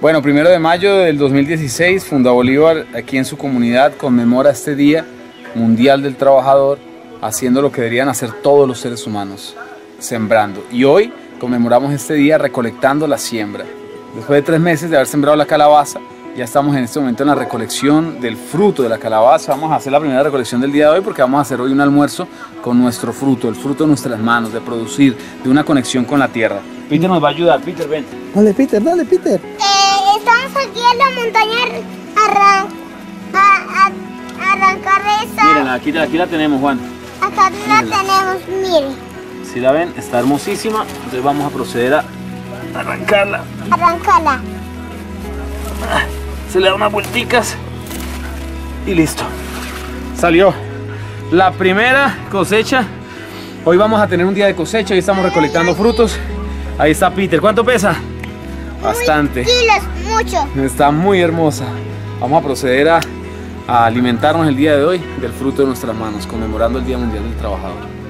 Bueno, primero de mayo del 2016, Funda Bolívar, aquí en su comunidad, conmemora este Día Mundial del Trabajador, haciendo lo que deberían hacer todos los seres humanos, sembrando. Y hoy conmemoramos este día recolectando la siembra. Después de tres meses de haber sembrado la calabaza, ya estamos en este momento en la recolección del fruto de la calabaza. Vamos a hacer la primera recolección del día de hoy porque vamos a hacer hoy un almuerzo con nuestro fruto, el fruto de nuestras manos, de producir, de una conexión con la tierra. Peter nos va a ayudar. Peter, ven. Dale, Peter, dale, Peter. Aquí en la montaña arran a, a- a arrancar esa. Miren, aquí, aquí la tenemos, Juan. Acá la tenemos, mire. Si la ven, está hermosísima. Entonces vamos a proceder a arrancarla. Arrancala. Se le da unas vuelticas y listo. Salió la primera cosecha. Hoy vamos a tener un día de cosecha. Hoy estamos recolectando frutos. Ahí está Peter. ¿Cuánto pesa? Bastante. Kilos, mucho. Está muy hermosa. Vamos a proceder a, a alimentarnos el día de hoy del fruto de nuestras manos, conmemorando el Día Mundial del Trabajador.